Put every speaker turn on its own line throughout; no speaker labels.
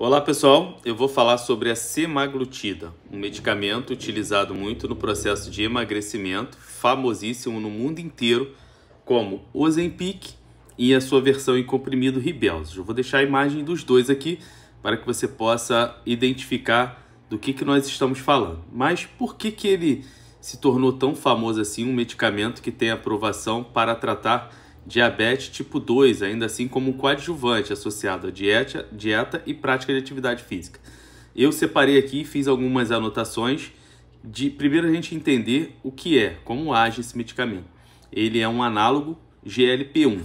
Olá pessoal, eu vou falar sobre a semaglutida, um medicamento utilizado muito no processo de emagrecimento, famosíssimo no mundo inteiro, como Ozempic e a sua versão em comprimido Ribelsus. Eu vou deixar a imagem dos dois aqui para que você possa identificar do que, que nós estamos falando. Mas por que, que ele se tornou tão famoso assim, um medicamento que tem aprovação para tratar diabetes tipo 2, ainda assim como coadjuvante associado a dieta, dieta e prática de atividade física. Eu separei aqui e fiz algumas anotações de primeiro a gente entender o que é, como age esse medicamento. Ele é um análogo GLP-1.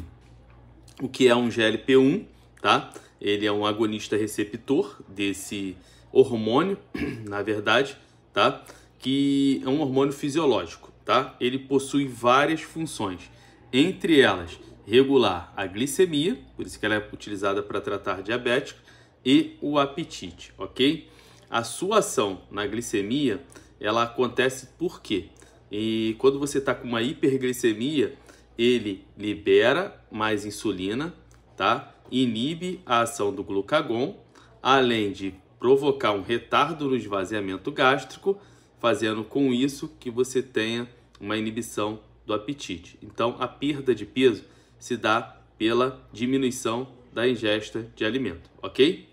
O que é um GLP-1, tá? Ele é um agonista receptor desse hormônio, na verdade, tá? Que é um hormônio fisiológico, tá? Ele possui várias funções entre elas regular a glicemia, por isso que ela é utilizada para tratar diabético, e o apetite, ok? A sua ação na glicemia, ela acontece por quê? E quando você está com uma hiperglicemia, ele libera mais insulina, tá? Inibe a ação do glucagon, além de provocar um retardo no esvaziamento gástrico, fazendo com isso que você tenha uma inibição do apetite. Então, a perda de peso se dá pela diminuição da ingesta de alimento, ok?